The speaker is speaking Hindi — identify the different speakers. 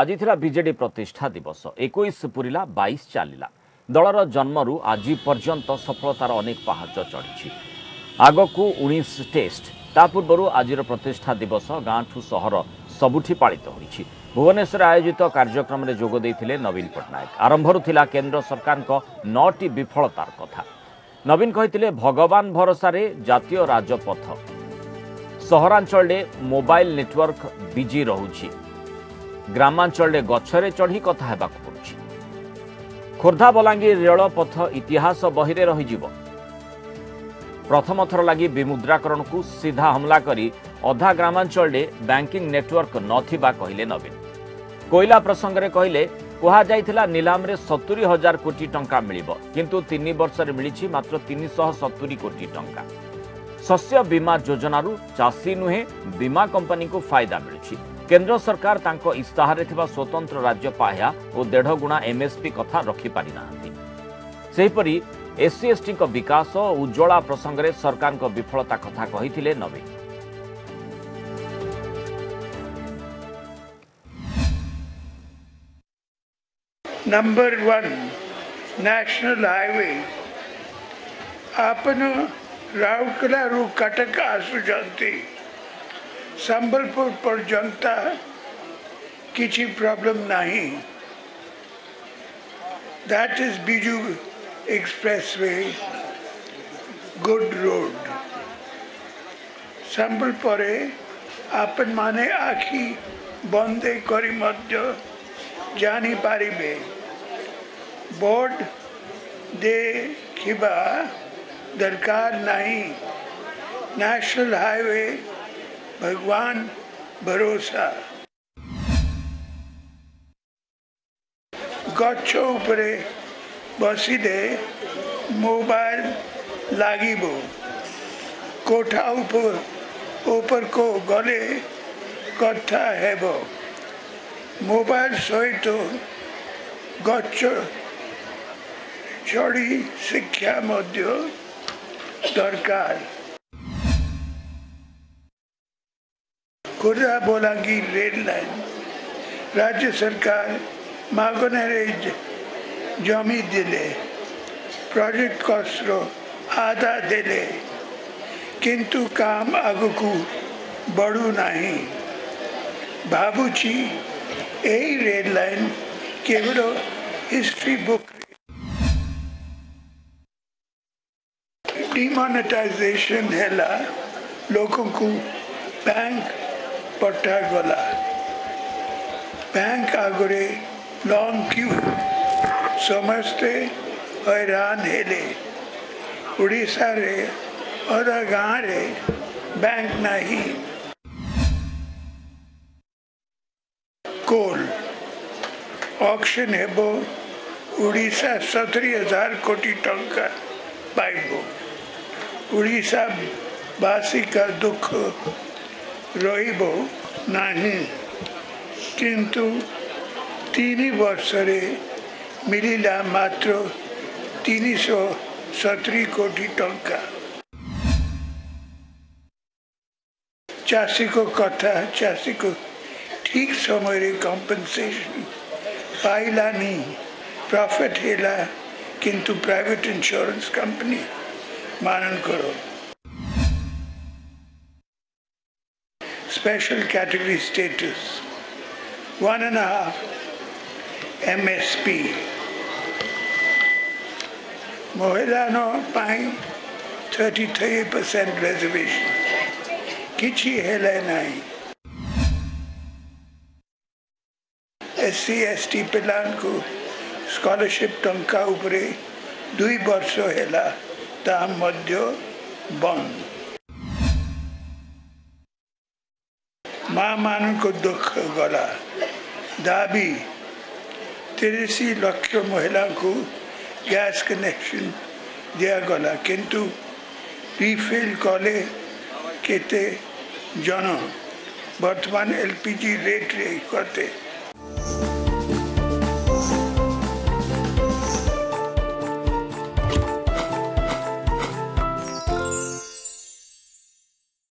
Speaker 1: ଆଜି ଥିଲା ବିଜେଡି ପ୍ରତିଷ୍ଠା ଦିବସ ଏକୋଇଶ ପୁରିଲା ବାଇଶ ଚାଲିଲା ଦଳର ଜନ୍ମରୁ ଆଜି ପର୍ଯ୍ୟନ୍ତ ସଫଳତାର ଅନେକ ପାହାଚ ଚଢ଼ିଛି ଆଗକୁ ଉଣେଇଶ ଟେଷ୍ଟ ତା ପୂର୍ବରୁ ଆଜିର ପ୍ରତିଷ୍ଠା ଦିବସ ଗାଁଠୁ ସହର ସବୁଠି ପାଳିତ ହୋଇଛି ଭୁବନେଶ୍ୱରରେ ଆୟୋଜିତ କାର୍ଯ୍ୟକ୍ରମରେ ଯୋଗ ଦେଇଥିଲେ ନବୀନ ପଟ୍ଟନାୟକ ଆରମ୍ଭରୁ ଥିଲା କେନ୍ଦ୍ର ସରକାରଙ୍କ ନଅଟି ବିଫଳତାର କଥା ନବୀନ କହିଥିଲେ ଭଗବାନ ଭରସାରେ ଜାତୀୟ ରାଜପଥ ସହରାଞ୍ଚଳରେ ମୋବାଇଲ ନେଟୱାର୍କ ବିଜି ରହୁଛି ଗ୍ରାମାଞ୍ଚଳରେ ଗଛରେ ଚଢ଼ି କଥା ହେବାକୁ ପଡ଼ୁଛି ଖୋର୍ଦ୍ଧା ବଲାଙ୍ଗୀର ରେଳପଥ ଇତିହାସ ବହିରେ ରହିଯିବ ପ୍ରଥମ ଥର ଲାଗି ବିମୁଦ୍ରାକରଣକୁ ସିଧା ହମଲା କରି ଅଧା ଗ୍ରାମାଞ୍ଚଳରେ ବ୍ୟାଙ୍କିଂ ନେଟୱାର୍କ ନଥିବା କହିଲେ ନବୀନ କୋଇଲା ପ୍ରସଙ୍ଗରେ କହିଲେ କୁହାଯାଇଥିଲା ନିଲାମରେ ସତୁରି ହଜାର କୋଟି ଟଙ୍କା ମିଳିବ କିନ୍ତୁ ତିନି ବର୍ଷରେ ମିଳିଛି ମାତ୍ର ତିନିଶହ ସତୁରି କୋଟି ଟଙ୍କା ଶସ୍ୟ ବୀମା ଯୋଜନାରୁ ଚାଷୀ ନୁହେଁ ବୀମା କମ୍ପାନୀକୁ ଫାଇଦା ମିଳୁଛି केन्द्र सरकार इस्ताहारे स्वतंत्र राज्य पाया और देढ़गुणा एमएसपी कथा रखिपारी एससी एस टी विकास और उज्ज्वला प्रसंगे सरकार विफलता कथा कही Naveen
Speaker 2: number one national highway आपन राउरकला कटक आसुंच संबलपुर पर जनता किसी प्रॉब्लम नहीं that is Biju way good road Sambalpur आपन माने आखि बंदे करी मध्य जानी पारे बोर्ड देखा दरकार नहीं नेशनल हाईवे भगवान भरोसा गच्छ उपरे बसी दे मोबाइल लागिबो कोठा ऊपर ऊपर को गले कथा हेबो मोबाइल सहित तो गच्छ चढ़ी शिक्षा मध्य दरकार ಕುರ್ರಾ ಬೋಲಾಂಗಿ ರೇಲ್ लाइन राज्य सरकार मागोनेरेज जमी दिले प्रोजेक्ट कॉस्टो आधा दिले किंतु काम आगकू बढ़ू नहीं भावुची यही रेल लाइन केवल हिस्ट्री बुक डिमोनेटाइजेशन है लोगों को बैंक पट्टा गला बैंक आगे लॉन्ग क्यू समस्ते हैरान हेले उड़ीसा रे अदा गाँव रे बैंक नहीं कोल ऑक्शन हेब उड़ीसा सतरी हजार कोटी टंका पाइब उड़ीसा बासी का दुख ରହିବ ନାହିଁ କିନ୍ତୁ ତିନି ବର୍ଷରେ ମିଳିଲା ମାତ୍ର ତିନିଶହ ସତୁରି କୋଟି ଟଙ୍କା ଚାଷୀଙ୍କ କଥା ଚାଷୀକୁ ଠିକ୍ ସମୟରେ କମ୍ପନସେସନ୍ ପାଇଲାନି ପ୍ରଫିଟ୍ ହେଲା କିନ୍ତୁ ପ୍ରାଇଭେଟ୍ ଇନ୍ସୁରାନ୍ସ କମ୍ପାନୀ ମାନଙ୍କର special category status, one and a half MSP. મહિલાનો ପାଇଁ થર્ટી થ્રી પર્સેન્ટ રેઝર્વેશન કિછી હેલે નહીં એસસી એસટી પિલાંકુ સ્કોલરશિપ ଟଙ୍କା ଉପରେ ଦୁଇ ବର୍ଷ ହେଲା ତାହା ମଧ୍ୟ ବନ୍ଦ मां को दुख गला दाबी তিরাশি লক্ষ মহিলাঙ্কু গ্যাস কনেকশন দিয়াগলা কিন্তু রিফিল কলে কেতে জন বর্তমান এলপিজি রেট করতে